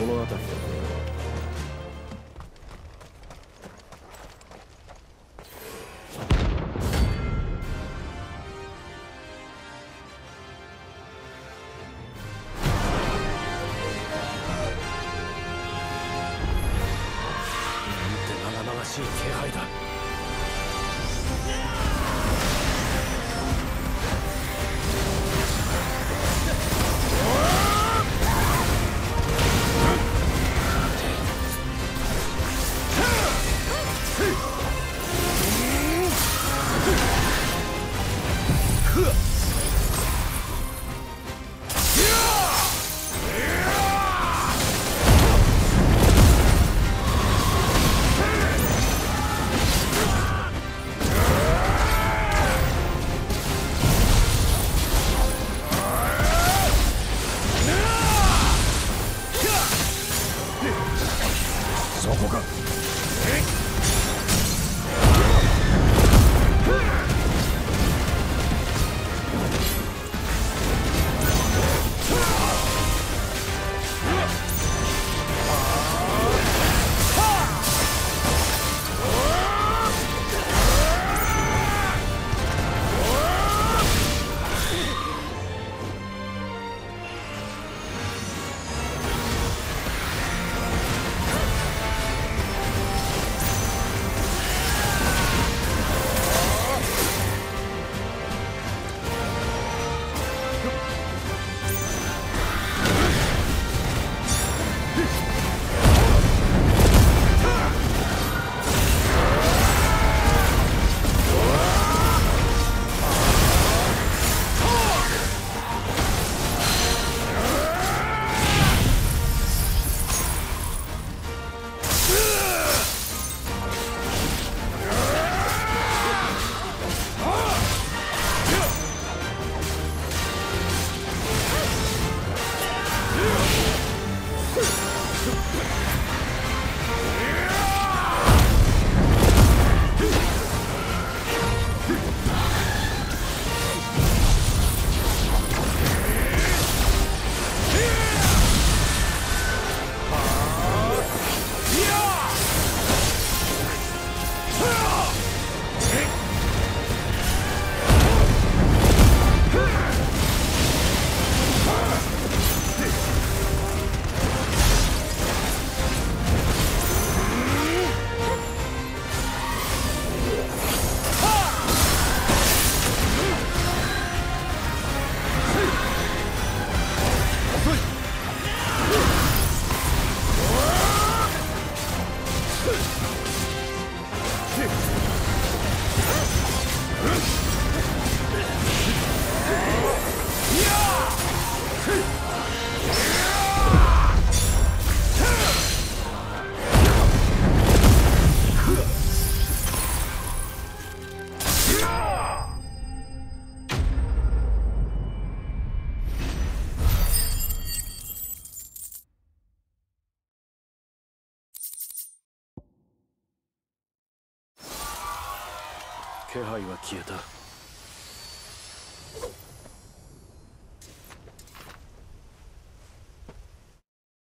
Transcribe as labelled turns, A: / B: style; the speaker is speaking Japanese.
A: この辺り。だなんて生々しい気配だそこか。気配は消えた。